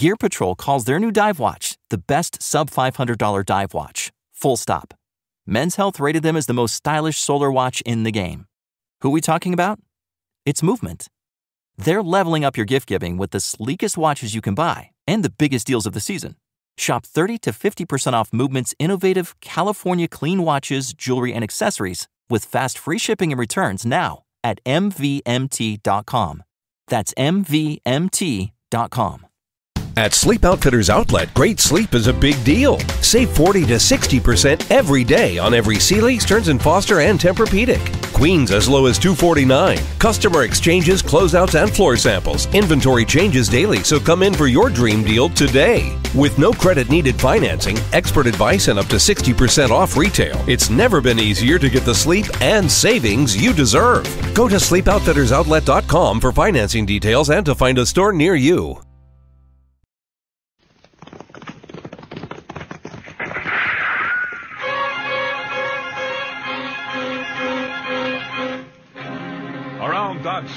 Gear Patrol calls their new dive watch the best sub $500 dive watch. Full stop. Men's Health rated them as the most stylish solar watch in the game. Who are we talking about? It's Movement. They're leveling up your gift giving with the sleekest watches you can buy and the biggest deals of the season. Shop 30 to 50% off Movement's innovative California clean watches, jewelry, and accessories with fast free shipping and returns now at MVMT.com. That's MVMT.com. At Sleep Outfitters Outlet, great sleep is a big deal. Save 40 to 60% every day on every Sealy, Stearns & Foster, and Tempur-Pedic. Queens as low as 249. Customer exchanges, closeouts, and floor samples. Inventory changes daily, so come in for your dream deal today. With no credit needed financing, expert advice, and up to 60% off retail, it's never been easier to get the sleep and savings you deserve. Go to sleepoutfittersoutlet.com for financing details and to find a store near you.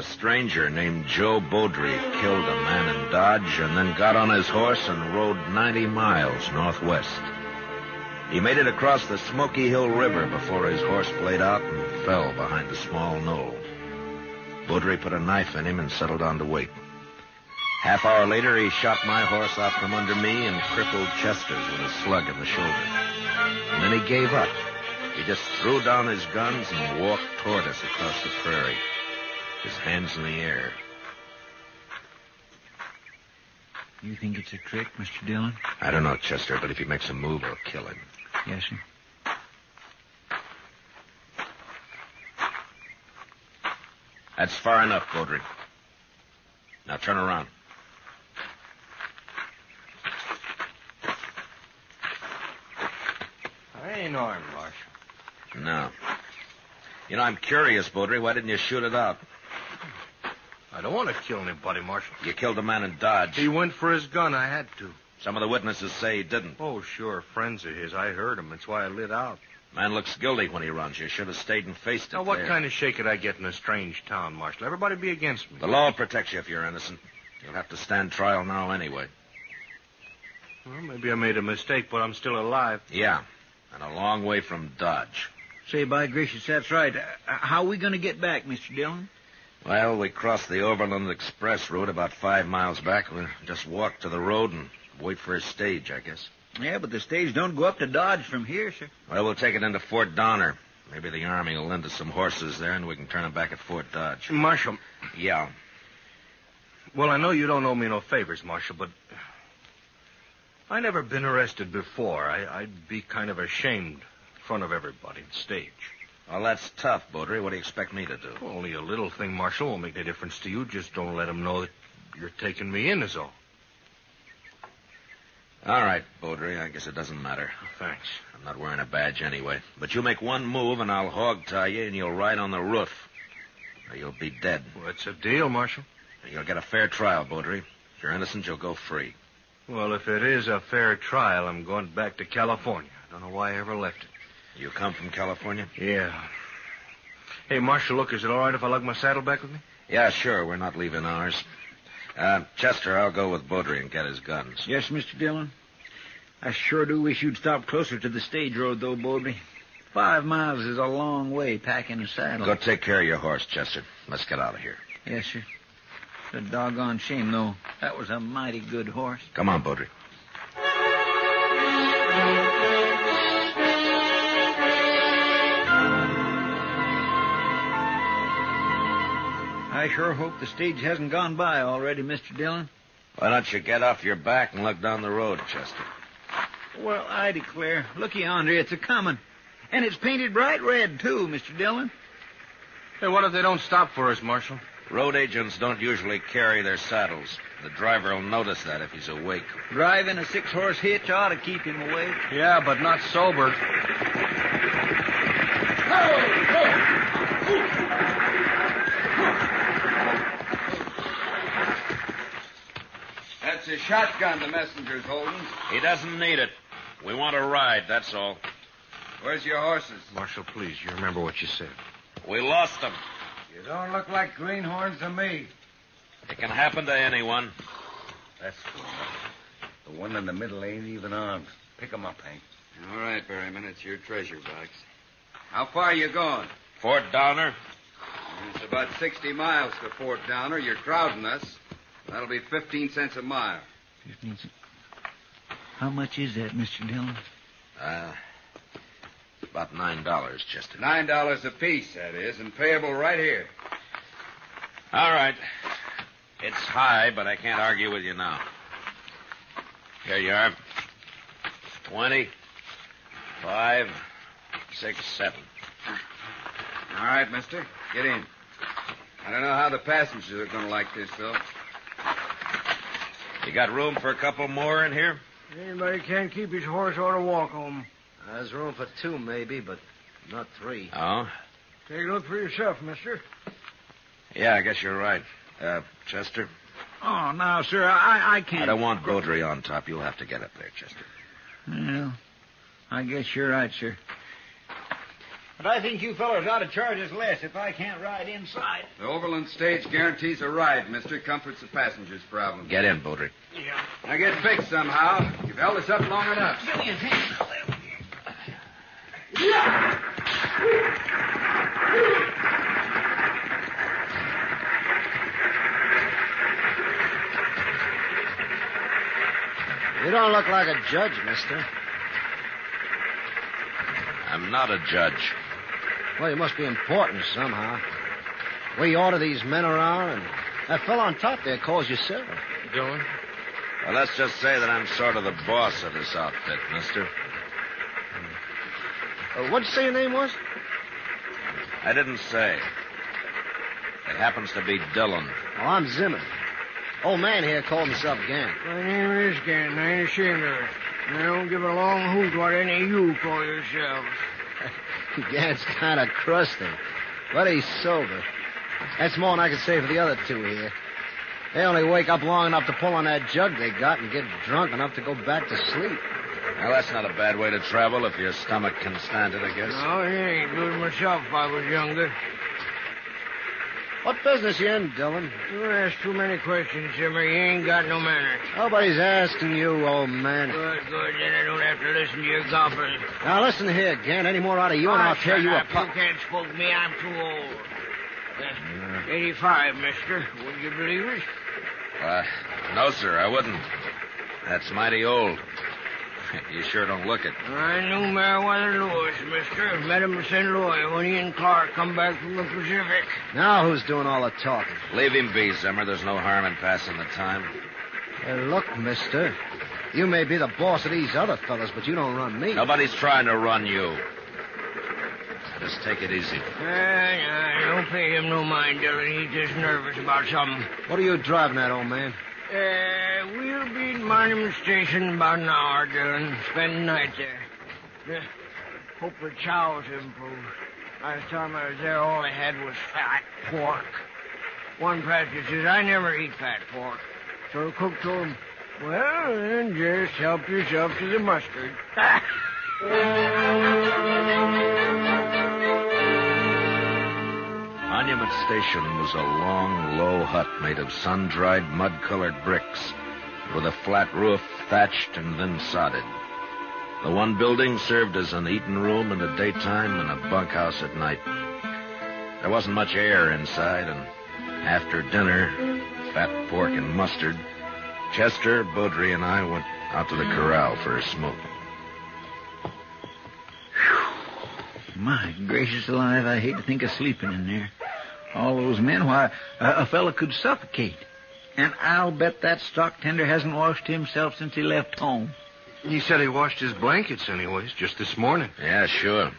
A stranger named Joe Beaudry killed a man in Dodge and then got on his horse and rode 90 miles northwest. He made it across the Smoky Hill River before his horse played out and fell behind a small knoll. Beaudry put a knife in him and settled down to wait. Half hour later, he shot my horse out from under me and crippled Chester's with a slug in the shoulder. And then he gave up. He just threw down his guns and walked toward us across the prairie his hands in the air. You think it's a trick, Mr. Dillon? I don't know, Chester, but if he makes a move, I'll kill him. Yes, sir. That's far enough, Beaudry. Now turn around. I ain't armed, Marshal. No. You know, I'm curious, Beaudry. Why didn't you shoot it out? I don't want to kill anybody, Marshal. You killed a man in Dodge. He went for his gun. I had to. Some of the witnesses say he didn't. Oh, sure. Friends of his. I heard him. That's why I lit out. Man looks guilty when he runs. You should have stayed and faced it. Now, what there. kind of shake could I get in a strange town, Marshal? Everybody be against me. The law will protect you if you're innocent. You'll have to stand trial now anyway. Well, maybe I made a mistake, but I'm still alive. Yeah, and a long way from Dodge. Say, by gracious, that's right. Uh, how are we going to get back, Mr. Dillon? Well, we crossed the Overland Express route about five miles back. We'll just walk to the road and wait for a stage, I guess. Yeah, but the stage don't go up to Dodge from here, sir. Well, we'll take it into Fort Donner. Maybe the Army will lend us some horses there, and we can turn them back at Fort Dodge. Marshal, Yeah. well, I know you don't owe me no favors, Marshal, but I never been arrested before. I, I'd be kind of ashamed in front of everybody on stage. Well, that's tough, Beaudry. What do you expect me to do? Only a little thing, Marshal. Won't make any difference to you. Just don't let them know that you're taking me in, is all. All right, Beaudry. I guess it doesn't matter. Thanks. I'm not wearing a badge anyway. But you make one move, and I'll hog tie you, and you'll ride on the roof. Or you'll be dead. Well, it's a deal, Marshal. You'll get a fair trial, Beaudry. If you're innocent, you'll go free. Well, if it is a fair trial, I'm going back to California. I don't know why I ever left it. You come from California? Yeah. Hey, Marshal, look, is it all right if I lug my saddle back with me? Yeah, sure. We're not leaving ours. Uh, Chester, I'll go with Beaudry and get his guns. Yes, Mr. Dillon. I sure do wish you'd stop closer to the stage road, though, Beaudry. Five miles is a long way packing a saddle. Go take care of your horse, Chester. Let's get out of here. Yes, sir. It's a doggone shame, though. That was a mighty good horse. Come on, Beaudry. I sure hope the stage hasn't gone by already, Mr. Dillon. Why don't you get off your back and look down the road, Chester? Well, I declare. Looky yonder, it's a comin'. And it's painted bright red, too, Mr. Dillon. Hey, what if they don't stop for us, Marshal? Road agents don't usually carry their saddles. The driver will notice that if he's awake. Driving a six horse hitch ought to keep him awake. Yeah, but not sober. Shotgun the messenger's holding. He doesn't need it. We want a ride, that's all. Where's your horses? Marshal, please, you remember what you said. We lost them. You don't look like greenhorns to me. It can happen to anyone. That's good. The one in the middle ain't even armed. Pick 'em up, Hank. All right, Berryman, it's your treasure box. How far are you going? Fort Downer, It's about 60 miles to Fort Downer. You're crowding us. That'll be 15 cents a mile. Fifteen cents. How much is that, Mr. Dillon? uh, about nine dollars, Chester. Nine dollars apiece, that is, and payable right here. All right. It's high, but I can't argue with you now. Here you are. Twenty, five, six, seven. All right, mister. Get in. I don't know how the passengers are going to like this, though. You got room for a couple more in here? Anybody can't keep his horse ought to walk home. There's room for two, maybe, but not three. Oh? Take a look for yourself, mister. Yeah, I guess you're right. Uh, Chester? Oh, now, sir, I, I can't. I don't want Beaudry on top. You'll have to get up there, Chester. Well, I guess you're right, sir. But I think you fellows ought to charge us less if I can't ride inside. The Overland stage guarantees a ride, mister. Comforts the passengers' problem. Get in, Beaudry. Now get fixed somehow. You've held us up long enough. Give me a hand. You don't look like a judge, mister. I'm not a judge. Well, you must be important somehow. We order these men around, and that fellow on top there calls you sir. Dillon? Well, let's just say that I'm sort of the boss of this outfit, mister. Uh, what'd you say your name was? I didn't say. It happens to be Dillon. Well, I'm Zimmer. Old man here called himself Gant. My name is Gann. I ain't ashamed of it. And I don't give a long hoot what any of you call yourselves. Gant's kind of crusty, but he's sober. That's more than I can say for the other two here. They only wake up long enough to pull on that jug they got and get drunk enough to go back to sleep. Well, that's not a bad way to travel if your stomach can stand it, I guess. No, it ain't good myself if I was younger. What business you in, Dillon? You ask too many questions, Jimmy. You ain't got no manners. Nobody's asking you, old man. Good, good. Then I don't have to listen to your gobbling. Now listen here, Gant. Any more out of you, and I'll tear you up. apart. You can't spook me. I'm too old. Uh, 85, mister. Would you believe it? Uh, no, sir, I wouldn't. That's mighty old. You sure don't look it. I knew Meriwether Lewis, mister. Met him in St. Louis when he and Clark come back from the Pacific. Now who's doing all the talking? Leave him be, Zimmer. There's no harm in passing the time. Hey, look, mister. You may be the boss of these other fellas, but you don't run me. Nobody's trying to run you. Just take it easy. Uh, nah, don't pay him no mind, Dillon. He's just nervous about something. What are you driving at, old man? Uh, we'll be at Monument Station about an hour, Dillon. Spend the night there. Uh, hope the chow's improved. Last time I was there, all they had was fat pork. One practice says, I never eat fat pork. So the cook told him, well, then just help yourself to the mustard. Monument Station was a long, low hut made of sun-dried, mud-colored bricks, with a flat roof thatched and then sodded. The one building served as an eating room in the daytime and a bunkhouse at night. There wasn't much air inside, and after dinner, fat pork and mustard, Chester, Beaudry, and I went out to the corral for a smoke. My gracious alive, I hate to think of sleeping in there. All those men, why, a, a fellow could suffocate. And I'll bet that stock tender hasn't washed himself since he left home. He said he washed his blankets anyways, just this morning. Yeah, sure.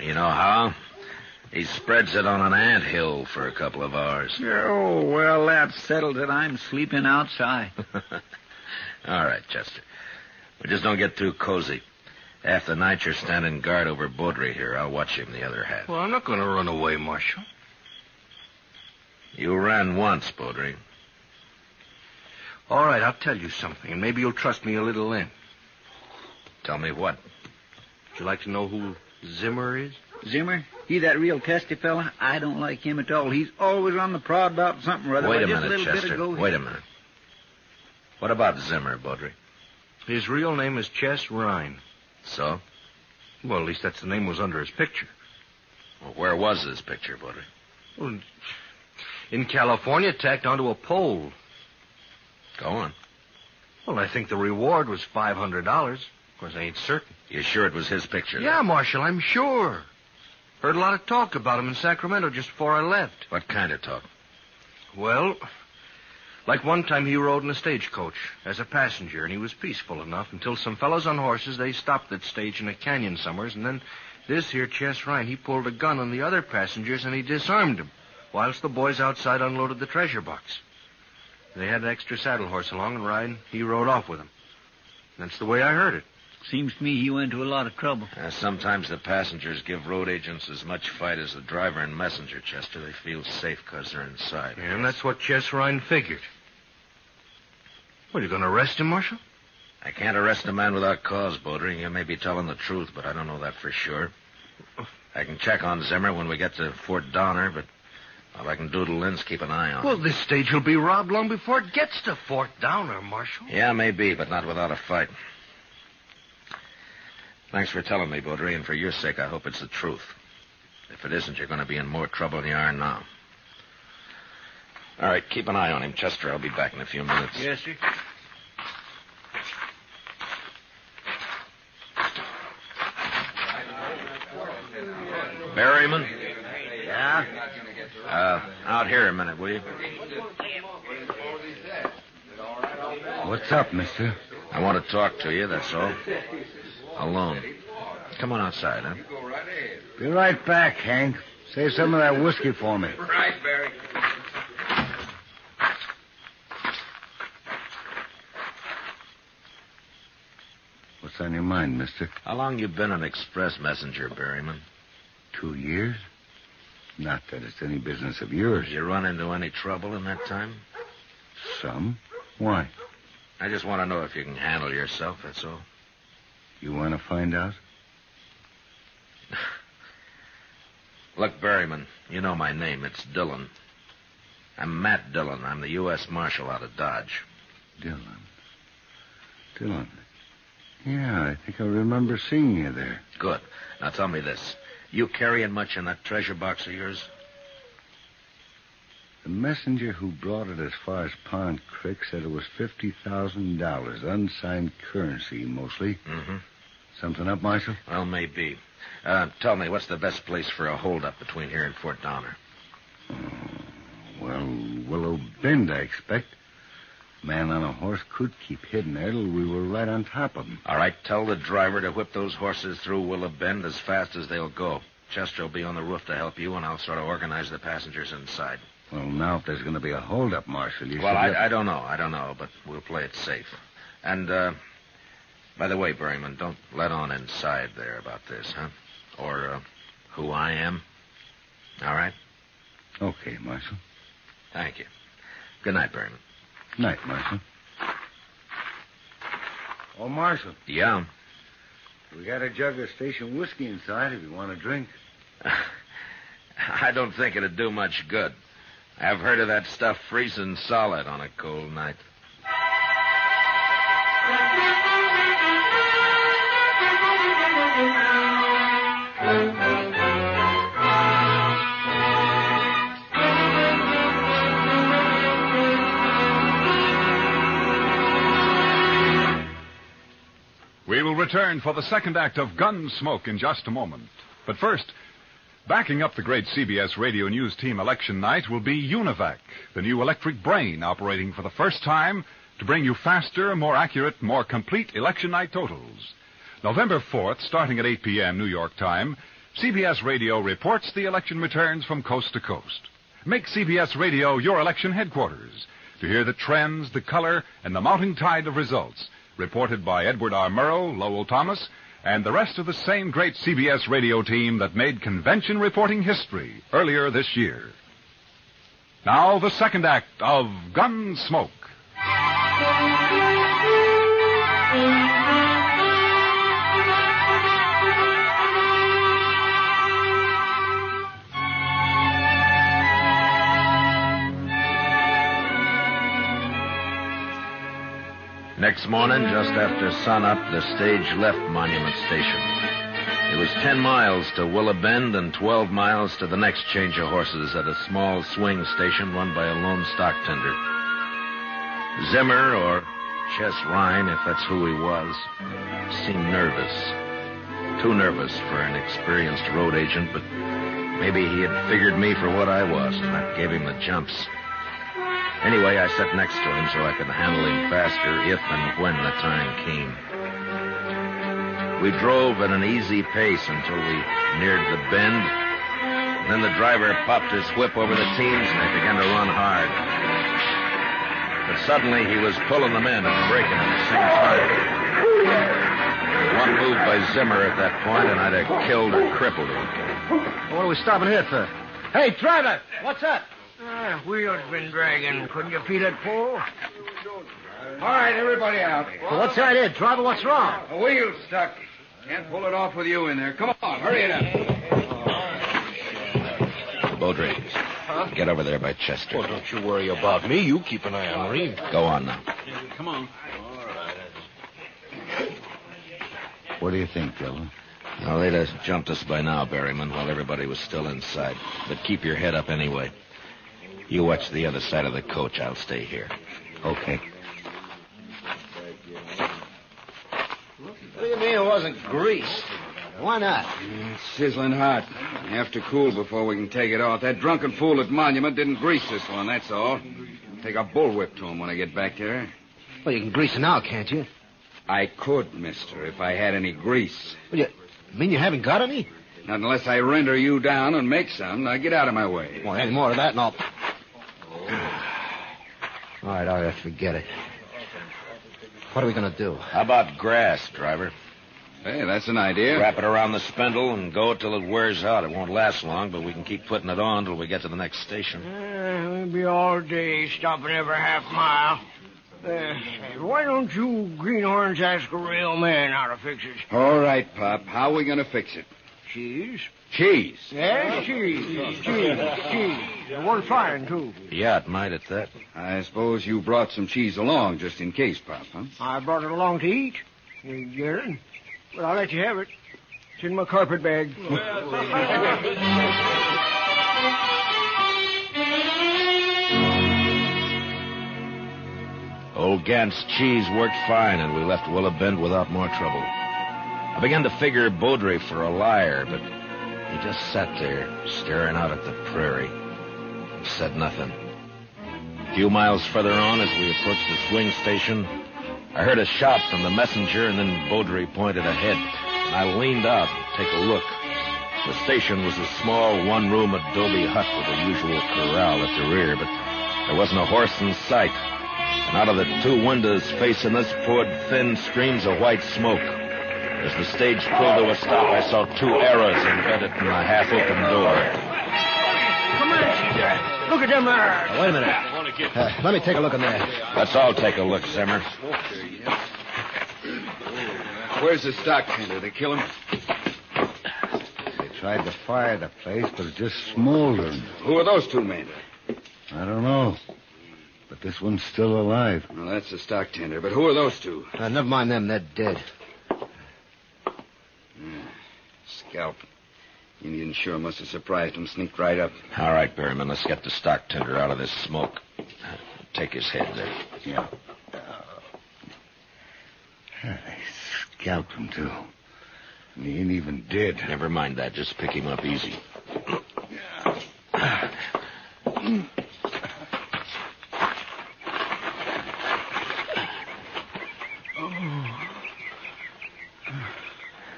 You know how? He spreads it on an ant hill for a couple of hours. Oh, well, that settles it. I'm sleeping outside. All right, Chester. We just don't get too cozy. Half the night you're standing guard over Baudry here. I'll watch him the other half. Well, I'm not going to run away, Marshal. You ran once, Baudry. All right, I'll tell you something, and maybe you'll trust me a little then. Tell me what? Would you like to know who Zimmer is? Zimmer? He that real testy fella? I don't like him at all. He's always on the prod about something or other. Wait Why, a minute, little Chester. Bit ago, Wait a minute. What about Zimmer, Baudry? His real name is Chess Ryan. So? Well, at least that's the name was under his picture. Well, where was this picture, Baudry? Well, in California, tacked onto a pole. Go on. Well, I think the reward was five hundred dollars. Of course, I ain't certain. You're sure it was his picture? Yeah, then? Marshal, I'm sure. Heard a lot of talk about him in Sacramento just before I left. What kind of talk? Well, like one time he rode in a stagecoach as a passenger, and he was peaceful enough until some fellows on horses, they stopped that stage in a canyon somewheres, and then this here Chess Ryan, he pulled a gun on the other passengers and he disarmed them, whilst the boys outside unloaded the treasure box. They had an extra saddle horse along, and Ryan, he rode off with them. That's the way I heard it. Seems to me he went to a lot of trouble. Uh, sometimes the passengers give road agents as much fight as the driver and messenger, Chester. They feel safe because they're inside. Yeah, and that's what Chess Ryan figured. What, are you going to arrest him, Marshal? I can't arrest a man without cause, Baudry. You may be telling the truth, but I don't know that for sure. I can check on Zimmer when we get to Fort Donner, but all I can do to Lynn's keep an eye on Well, him. this stage will be robbed long before it gets to Fort Downer, Marshal. Yeah, maybe, but not without a fight. Thanks for telling me, Baudry, and for your sake, I hope it's the truth. If it isn't, you're going to be in more trouble than you are now. All right, keep an eye on him, Chester. I'll be back in a few minutes. Yes, sir. Berryman? Yeah? Uh, out here a minute, will you? What's up, mister? I want to talk to you, that's all. Alone. Come on outside, huh? Be right back, Hank. Save some of that whiskey for me. Right, Barry. What's on your mind, mister? How long you been an express messenger, Berryman? Two years? Not that it's any business of yours. Did you run into any trouble in that time? Some? Why? I just want to know if you can handle yourself, that's all. You want to find out? Look, Berryman, you know my name. It's Dillon. I'm Matt Dillon. I'm the U.S. Marshal out of Dodge. Dillon. Dillon. Yeah, I think I remember seeing you there. Good. Now tell me this. You carrying much in that treasure box of yours? The messenger who brought it as far as Pond Creek said it was $50,000, unsigned currency mostly. Mm-hmm. Something up, Marshal? Well, maybe. Uh, tell me, what's the best place for a holdup between here and Fort Donner? Well, Willow Bend, I expect. Man on a horse could keep hidden there till we were right on top of him. All right, tell the driver to whip those horses through Willow Bend as fast as they'll go. Chester will be on the roof to help you, and I'll sort of organize the passengers inside. Well, now if there's going to be a holdup, Marshal, you Well, should let- I, I don't know. I don't know, but we'll play it safe. And, uh, by the way, Berryman, don't let on inside there about this, huh? Or, uh, who I am. All right? Okay, Marshal. Thank you. Good night, Berryman. Good night, Marshal. Oh, Marshal, Yeah. we got a jug of station whiskey inside if you want a drink. I don't think it'd do much good. I've heard of that stuff freezing solid on a cold night. Return for the second act of Gunsmoke in just a moment. But first, Backing up the great CBS radio news team election night will be Univac, the new electric brain operating for the first time to bring you faster, more accurate, more complete election night totals. November 4th, starting at 8 p.m. New York time, CBS Radio reports the election returns from coast to coast. Make CBS Radio your election headquarters to hear the trends, the color, and the mounting tide of results reported by Edward R. Murrow, Lowell Thomas, and the rest of the same great CBS radio team that made convention reporting history earlier this year. Now, the second act of Gunsmoke. Next morning, just after sunup, the stage left Monument Station. It was 10 miles to Willow Bend and 12 miles to the next change of horses at a small swing station run by a lone stock tender. Zimmer, or Chess Ryan, if that's who he was, seemed nervous. Too nervous for an experienced road agent, but maybe he had figured me for what I was, and that gave him the jumps. Anyway, I sat next to him so I could handle him faster if and when the time came. We drove at an easy pace until we neared the bend. Then the driver popped his whip over the teams and they began to run hard. But suddenly he was pulling them in and braking at the same time. One move by Zimmer at that point and I'd have killed or crippled him. What are we stopping here for? Hey, driver, what's that? Ah, wheel's been dragging. Couldn't you feel it pull? All right, everybody out. Well, what's that here, driver? What's wrong? The wheel's stuck. Can't pull it off with you in there. Come on, hurry it up. Baudry, get over there by Chester. Oh, don't you worry about me. You keep an eye on Reed. Go on now. Come on. What do you think, Dillon? Well, they'd have jumped us by now, Berryman, while everybody was still inside. But keep your head up anyway. You watch the other side of the coach. I'll stay here. Okay. What do you mean it wasn't greased? Why not? It's sizzling hot. We Have to cool before we can take it off. That drunken fool at Monument didn't grease this one, that's all. Take a bullwhip to him when I get back there. Well, you can grease it now, can't you? I could, mister, if I had any grease. Well, you mean you haven't got any? Not unless I render you down and make some. Now get out of my way. Well, any more of that, and I'll. All right, all right, forget it. What are we going to do? How about grass, driver? Hey, that's an idea. Wrap it around the spindle and go it till it wears out. It won't last long, but we can keep putting it on till we get to the next station. Uh, we'll be all day stopping every half mile. Uh, why don't you greenhorns ask a real man how to fix it? All right, Pop. How are we going to fix it? Cheese? Cheese. Yes, cheese. Cheese. Cheese. One fine, too. Yeah, it might at that. I suppose you brought some cheese along just in case, Pop, huh? I brought it along to eat. You get it? But I'll let you have it. It's in my carpet bag. Old Gant's cheese worked fine, and we left Willow Bend without more trouble. I began to figure Baudry for a liar, but he just sat there, staring out at the prairie. He said nothing. A few miles further on, as we approached the swing station, I heard a shout from the messenger, and then Baudry pointed ahead. And I leaned out to take a look. The station was a small one-room adobe hut with the usual corral at the rear, but there wasn't a horse in sight. And out of the two windows facing us poured thin streams of white smoke. As the stage pulled to a stop, I saw two arrows embedded in the half-open door. Come on, Comanche! Look at them there! Now, wait a minute. Uh, let me take a look in there. Let's all take a look, Zimmer. Where's the stock tender? They kill him? They tried to fire the place, but it just smoldered. Who are those two men? I don't know. But this one's still alive. Well, that's the stock tender. But who are those two? Uh, never mind them. They're dead. Scalp. Indian sure must have surprised him, sneaked right up. All right, Berryman, let's get the stock tender out of this smoke. Take his head there. Yeah. Uh, they scalped him, too. And he ain't even dead. Never mind that. Just pick him up easy.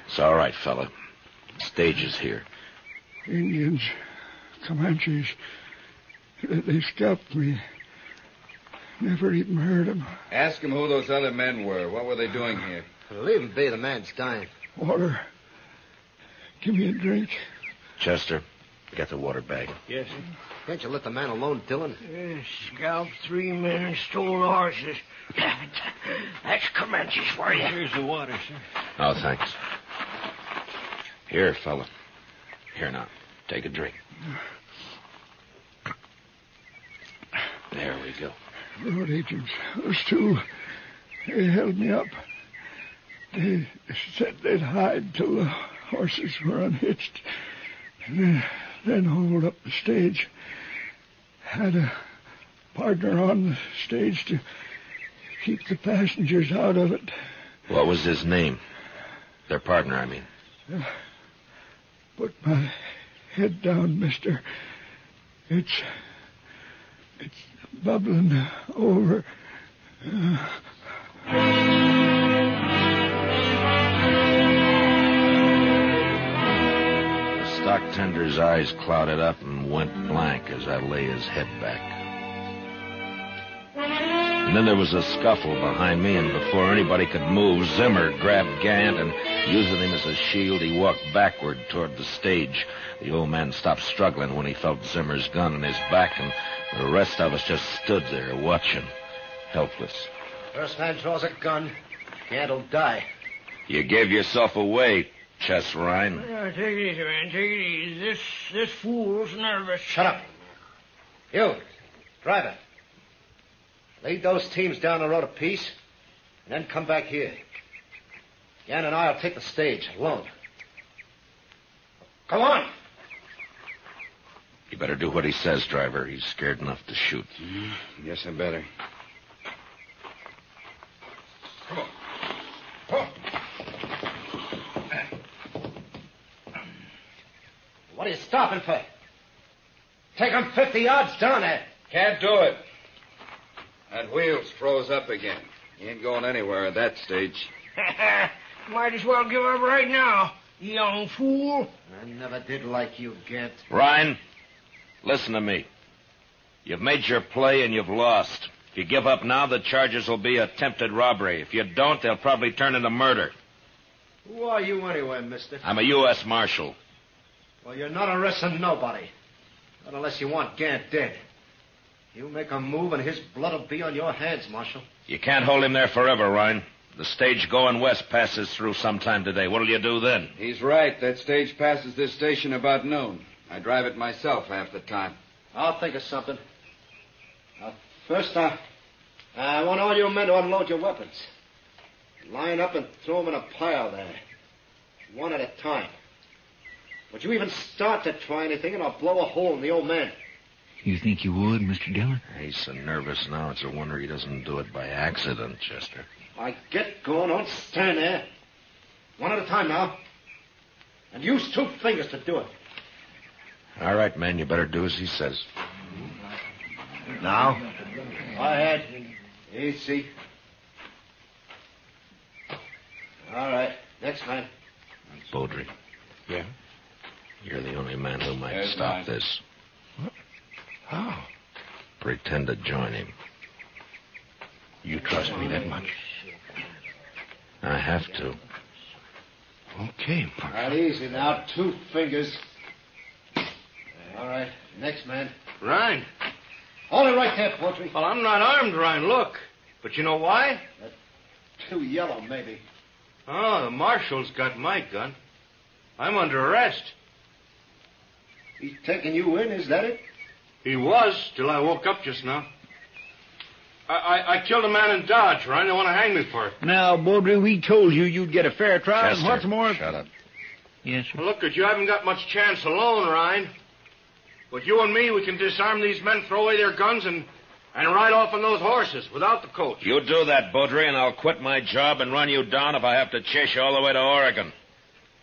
It's all right, fella. Stage is here. Indians, Comanches, they scalped me. Never even heard 'em. Ask him who those other men were. What were they doing here? Leave him be. The man's dying. Water. Give me a drink. Chester, get the water bag. Yes, sir. Can't you let the man alone, Dillon? Uh, scalped three men and stole the horses. That's Comanches for you. Here's the water, sir. Oh, thanks. Here, fella. Here now. Take a drink. There we go. Road agents, those two, they held me up. They said they'd hide till the horses were unhitched, and then, then hold up the stage. Had a partner on the stage to keep the passengers out of it. What was his name? Their partner, I mean. Uh, Put my head down, mister. It's. It's bubbling over. The stock tender's eyes clouded up and went blank as I lay his head back. And then there was a scuffle behind me, and before anybody could move, Zimmer grabbed Gant and, using him as a shield, he walked backward toward the stage. The old man stopped struggling when he felt Zimmer's gun in his back, and the rest of us just stood there watching, helpless. First man draws a gun, Gant'll die. You gave yourself away, Chess Ryan. Uh, take it easy, man. Take it easy. This this fool's nervous. Shut up. You, driver. Lead those teams down the road a piece, and then come back here. Yan and I'll take the stage alone. Come on. You better do what he says, driver. He's scared enough to shoot. Mm-hmm. Yes, I better. Come on. Oh. What are you stopping for? Take Take 'em 50 yards down there. Can't do it. That wheel's froze up again. He ain't going anywhere at that stage. Might as well give up right now, you young fool. I never did like you, Gant. Ryan, listen to me. You've made your play and you've lost. If you give up now, the charges will be attempted robbery. If you don't, they'll probably turn into murder. Who are you anyway, mister? I'm a U.S. Marshal. Well, you're not arresting nobody. Not unless you want Gant dead. You make a move and his blood'll be on your hands, Marshal. You can't hold him there forever, Ryan. The stage going west passes through sometime today. What'll you do then? He's right. That stage passes this station about noon. I drive it myself half the time. I'll think of something. Now, first, I, I want all you men to unload your weapons. Line up and throw them in a pile there. One at a time. But you even start to try anything, and I'll blow a hole in the old man. You think you would, Mr. Dillon? He's so nervous now, it's a wonder he doesn't do it by accident, Chester. I get going, don't stand there. One at a time now. And use two fingers to do it. All right, man, you better do as he says. Now? Go ahead. Easy. All right. Next man. Beaudry. Yeah? You're the only man who might There's stop mine. this. How? Pretend to join him. You trust me that much? I have to. Okay, All right, easy now. Two fingers. All right. Next man. Ryan. Hold it right there, Portry. Well, I'm not armed, Ryan. Look. But you know why? Too yellow, maybe. Oh, the marshal's got my gun. I'm under arrest. He's taking you in, is that it? He was, till I woke up just now. I, I, I killed a man in Dodge, Ryan. They want to hang me for it. Now, Baldry, we told you you'd get a fair trial. and Chester, what's more, shut up. yes, sir. Well, look, at you haven't got much chance alone, Ryan. But you and me, we can disarm these men, throw away their guns, and, and ride off on those horses without the coach. You do that, Beaudry, and I'll quit my job and run you down if I have to chase you all the way to Oregon.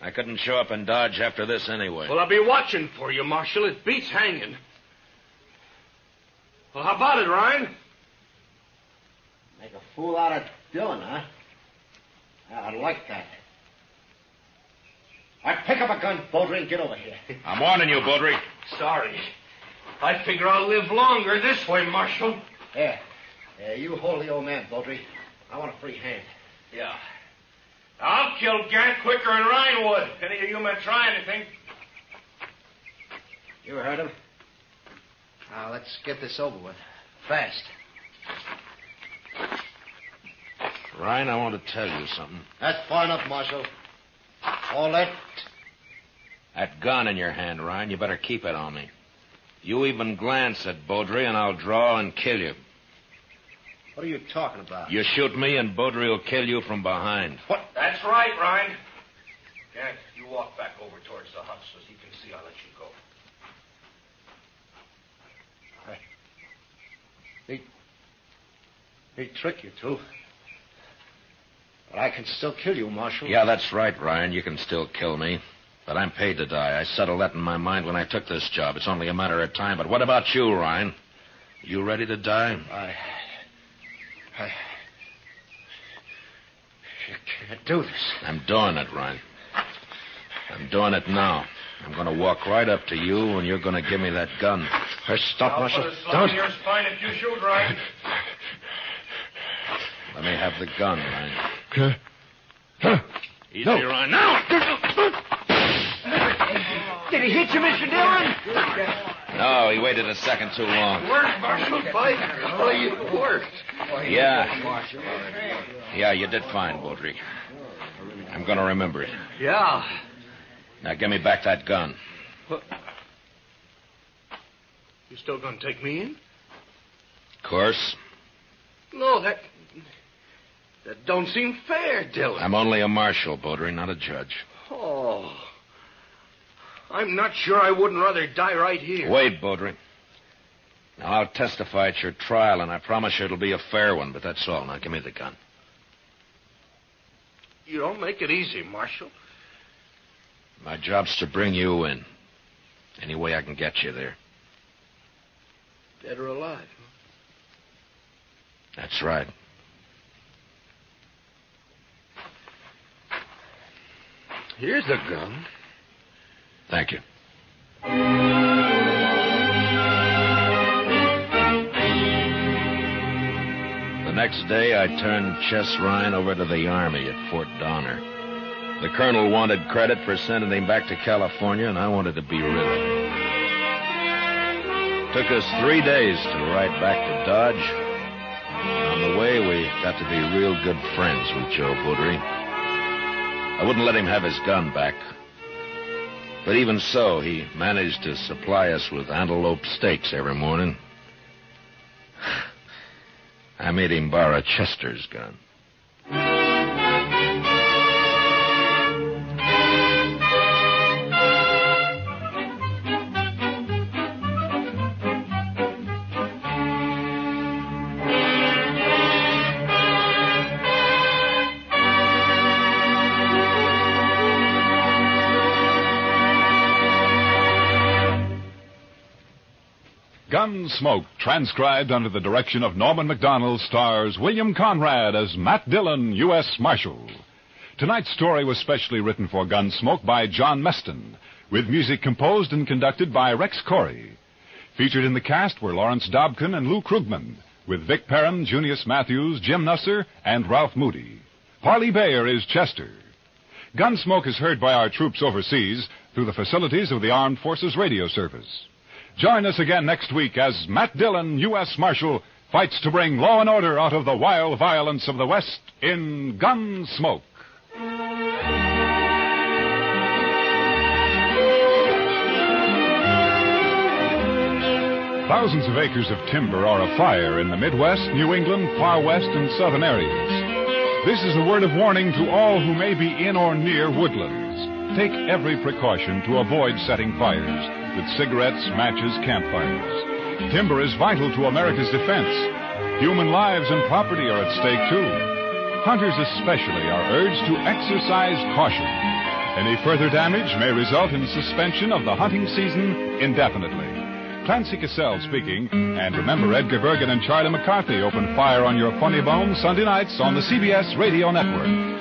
I couldn't show up in Dodge after this anyway. Well, I'll be watching for you, Marshal. It beats hanging. Well, how about it, Ryan? Make a fool out of Dillon, huh? I like that. I pick up a gun, Baudry, and get over here. I'm warning you, Baudry. Sorry. I figure I'll live longer this way, Marshal. There. Yeah, you hold the old man, Baudry. I want a free hand. Yeah. I'll kill Gant quicker than Ryan would. If any of you men try anything. You heard him? Now, let's get this over with. Fast. Ryan, I want to tell you something. That's far enough, Marshal. All that. That gun in your hand, Ryan, you better keep it on me. You even glance at Baudry, and I'll draw and kill you. What are you talking about? You shoot me, and Baudry will kill you from behind. What? That's right, Ryan. Gant, you walk back over towards the hut so he can see I'll let you go. He. He trick you, too. But I can still kill you, Marshal. Yeah, that's right, Ryan. You can still kill me. But I'm paid to die. I settled that in my mind when I took this job. It's only a matter of time. But what about you, Ryan? You ready to die? I. I. You can't do this. I'm doing it, Ryan. I'm doing it now. I'm going to walk right up to you, and you're going to give me that gun. Hey, stop, I'll Marshal. put a Don't. in your spine if you shoot, Ryan. Let me have the gun, Ryan. Okay. Huh. Easy, No. Ryan. Now! Did he hit you, Mr. Dillon? No, he waited a second too long. Worked, Marshal. By oh, you worked. Yeah. Yeah, you did fine, Baudry. I'm going to remember it. Yeah. Now give me back that gun. You still gonna take me in? Of course. No, that. That don't seem fair, Dillon. I'm only a marshal, Baudry, not a judge. Oh. I'm not sure I wouldn't rather die right here. Wait, Baudry. Now, I'll testify at your trial, and I promise you it'll be a fair one, but that's all. Now, give me the gun. You don't make it easy, Marshal. My job's to bring you in. Any way I can get you there. Dead or alive. That's right. Here's the gun. Thank you. The next day, I turned Chess Ryan over to the Army at Fort Donner. The colonel wanted credit for sending him back to California, and I wanted to be rid of him. Took us three days to ride back to Dodge. On the way, we got to be real good friends with Joe Baudry. I wouldn't let him have his gun back. But even so, he managed to supply us with antelope steaks every morning. I made him borrow Chester's gun. Gunsmoke, transcribed under the direction of Norman Macdonnell, stars William Conrad as Matt Dillon, U.S. Marshal. Tonight's story was specially written for Gunsmoke by John Meston, with music composed and conducted by Rex Koury. Featured in the cast were Lawrence Dobkin and Lou Krugman, with Vic Perrin, Junius Matthews, Jim Nusser, and Ralph Moody. Parley Baer is Chester. Gunsmoke is heard by our troops overseas through the facilities of the Armed Forces Radio Service. Join us again next week as Matt Dillon, U.S. Marshal, fights to bring law and order out of the wild violence of the West in Gunsmoke. Thousands of acres of timber are afire in the Midwest, New England, far west, and southern areas. This is a word of warning to all who may be in or near woodlands. Take every precaution to avoid setting fires with cigarettes, matches, campfires. Timber is vital to America's defense. Human lives and property are at stake, too. Hunters especially are urged to exercise caution. Any further damage may result in suspension of the hunting season indefinitely. Clancy Cassell speaking, and remember Edgar Bergen and Charlie McCarthy open fire on your funny bone Sunday nights on the CBS Radio Network.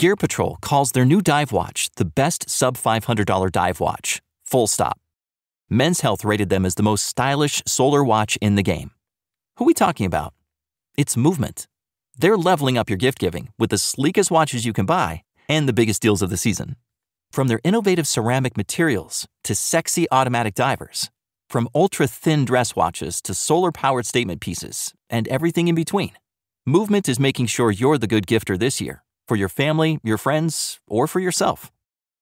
Gear Patrol calls their new dive watch the best sub $500 dive watch. Full stop. Men's Health rated them as the most stylish solar watch in the game. Who are we talking about? It's Movement. They're leveling up your gift giving with the sleekest watches you can buy and the biggest deals of the season. From their innovative ceramic materials to sexy automatic divers, from ultra thin dress watches to solar powered statement pieces, and everything in between, Movement is making sure you're the good gifter this year for your family, your friends, or for yourself.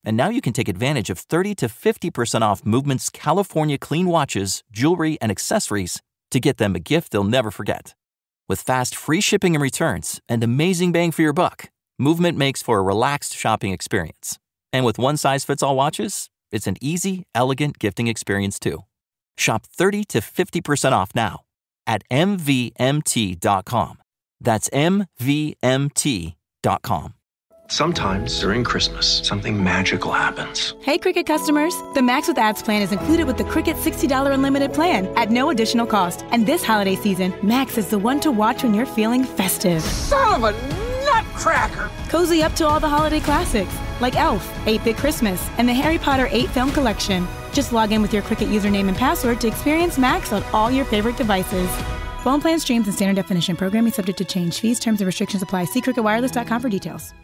And now you can take advantage of 30 to 50% off Movement's California clean watches, jewelry, and accessories to get them a gift they'll never forget. With fast free shipping and returns and amazing bang for your buck, Movement makes for a relaxed shopping experience. And with one size fits all watches, it's an easy, elegant gifting experience too. Shop 30 to 50% off now at MVMT.com. That's MVMT Sometimes during Christmas, something magical happens. Hey, Cricket customers! The Max with Ads plan is included with the Cricket $60 unlimited plan at no additional cost. And this holiday season, Max is the one to watch when you're feeling festive. Son of a nutcracker! Cozy up to all the holiday classics like Elf, 8 Bit Christmas, and the Harry Potter 8 film collection. Just log in with your Cricket username and password to experience Max on all your favorite devices. Phone plan streams and standard definition programming subject to change. Fees, terms, and restrictions apply. See cricketwireless.com for details.